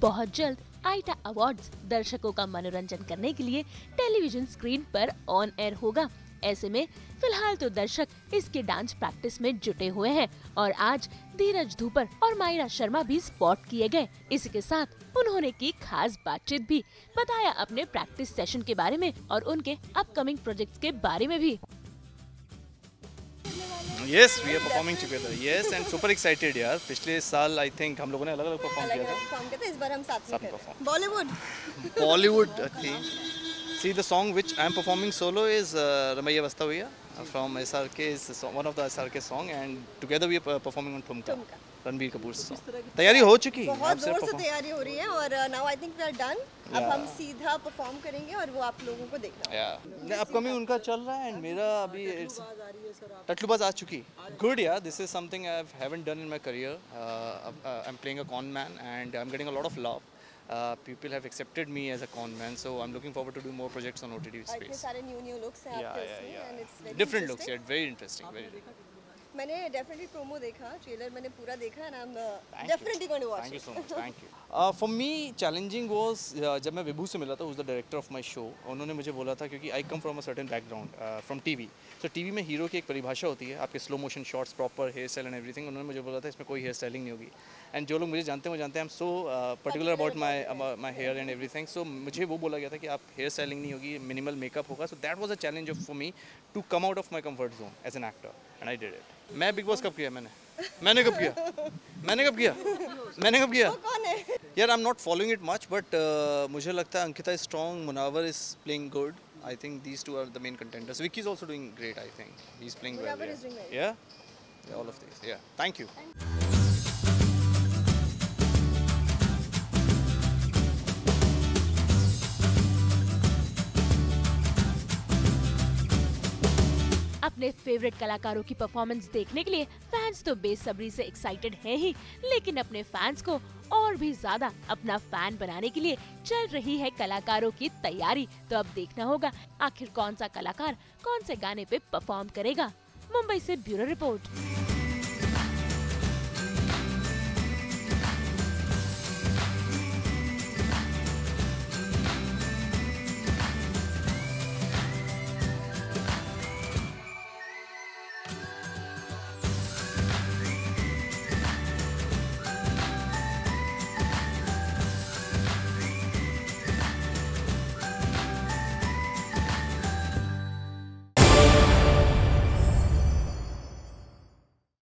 बहुत जल्द आईटा अवार्ड्स दर्शकों का मनोरंजन करने के लिए टेलीविज़न स्क्रीन पर ऑन एयर होगा। ऐसे में फ़िलहाल तो दर्शक इसके डांस प्रैक्टिस में जुटे हुए हैं और आज धीरज धूपर और मायरा शर्मा भी स्पॉट किए गए। इसके साथ उन्होंने की खास बातचीत भी, बताया अपने प्रैक्टिस सेशन के बारे में और उनके अपकमिंग प्रोजेक्ट्स के बारे में भी। Yes we are performing together yes and super excited यार पिछले साल आई थिंक हम लोगों ने अलग अलग परफॉर्म किया परफॉर्म था इस बार हम साथ में साथ में कर perform. Bollywood Bollywood theme See, the song which I am performing solo is uh, Ramaiya Vastaviya from SRK, is so- one of the SRK song, and together we are uh, performing on Tumka, Tumka. Ranbir Kapoor song. तैयारी हो चुकी है बहुत ज़ोर से तैयारी हो रही है और now I think we are done अब हम सीधा परफॉर्म करेंगे और वो आप लोगों को देखना. अपकमिंग उनका चल रहा है एंड मेरा अभी it's टटलूबाज आ चुकी। Good yeah this is something I haven't done in my career I am playing a con man and I am getting a lot of love Uh, people have accepted me as a con man so i'm looking forward to do more projects on ott इतने space new looks हैं yeah yeah yeah. different looks yeah very interesting very मैंने definitely promo देखा trailer मैंने पूरा देखा and I am definitely going to watch thank you so much thank you. Uh, me challenging was जब मैं विभू से मिला था, who's the director of my show उन्होंने मुझे बोला था क्योंकि I come from a certain background T V TV. T V में हीरो की एक परिभाषा होती है, आपके slow motion shots, proper hairstyle and everything. उन्होंने मुझे बोला था इसमें कोई हेयर स्टाइलिंग नहीं होगी. एंड जो लोग मुझे जानते हैं वो जानते हैं I am so particular about my my hair and everything. So मुझे वो बोला गया था कि आप हेयर स्टाइलिंग नहीं होगी, मिनिमल मेकअप होगा. So that was a challenge for me to come out of my comfort zone as an actor and I did it. मैं बिग बॉस कब किया मैंने? मैंने कब किया? मैंने कब किया? मैंने कब किया? कौन है? यार I am not following it much but मुझे लगता है Ankita is strong Munawar is playing good I think these two are the main contenders Vicky is also doing great I think he is playing well. Yeah all of this yeah thank you अपने favourite कलाकारों की performance देखने के लिए fans तो बेसब्री से excited हैं ही, लेकिन अपने फैंस को और भी ज़्यादा अपना फ़ैन बनाने के लिए चल रही है कलाकारों की तैयारी। तो अब देखना होगा आखिर कौन सा कलाकार कौन से गाने पे परफॉर्म करेगा। मुंबई से ब्यूरो रिपोर्ट।